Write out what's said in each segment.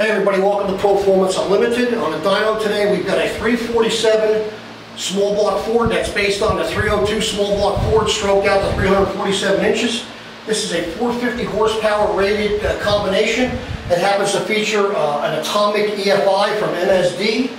Hey everybody, welcome to Proformance Unlimited. On the dyno today, we've got a 347 small block Ford that's based on the 302 small block Ford stroked out to 347 inches. This is a 450 horsepower rated uh, combination. It happens to feature uh, an atomic EFI from MSD.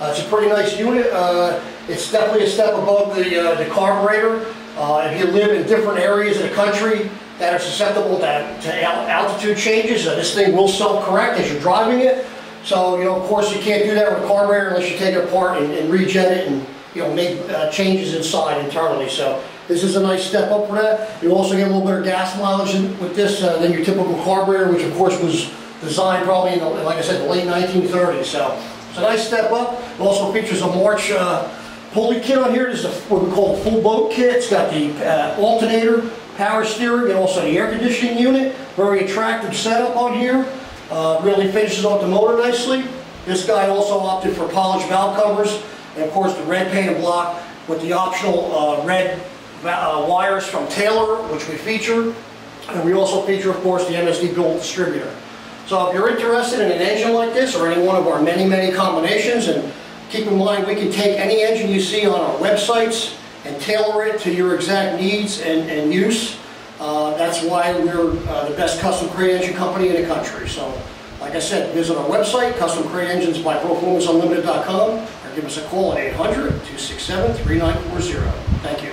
Uh, it's a pretty nice unit. Uh, it's definitely a step above the, uh, the carburetor. Uh, if you live in different areas of the country that are susceptible to, to altitude changes, uh, this thing will self-correct as you're driving it. So, you know, of course, you can't do that with a carburetor unless you take it apart and, and rejet it and, you know, make uh, changes inside internally. So this is a nice step up for that. You also get a little of gas mileage in, with this uh, than your typical carburetor, which of course was designed probably in, the, like I said, the late 1930s. So it's a nice step up. It also features a March uh, pulley kit on here. This is what we call a full boat kit. It's got the uh, alternator, power steering, and also the air conditioning unit. Very attractive setup on here. Uh, really finishes off the motor nicely. This guy also opted for polished valve covers, and of course the red painted block with the optional uh, red uh, wires from Taylor, which we feature. And we also feature, of course, the MSD Billet distributor. So if you're interested in an engine like this or any one of our many, many combinations, and keep in mind we can take any engine you see on our websites and tailor it to your exact needs and, and use. Uh, that's why we're uh, the best custom crate engine company in the country. So, like I said, visit our website, Custom Engines by or give us a call at 800-267-3940. Thank you.